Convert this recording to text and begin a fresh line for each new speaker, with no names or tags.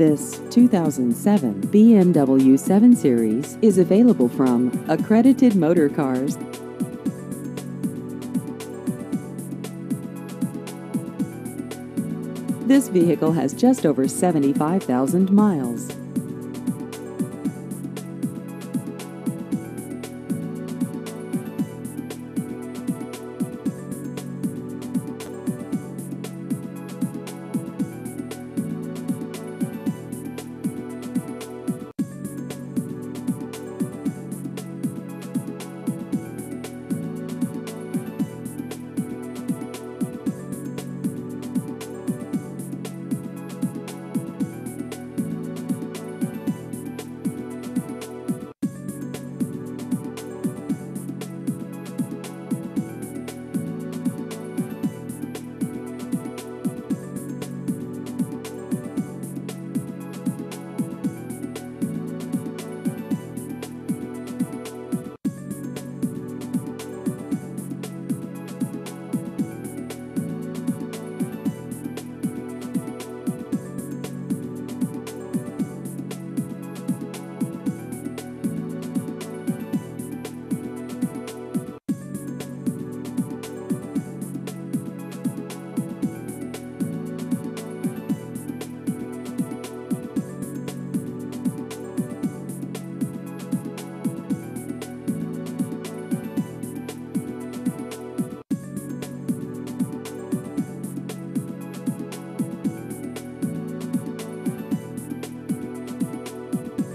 This 2007 BMW 7 Series is available from Accredited Motor Cars. This vehicle has just over 75,000 miles.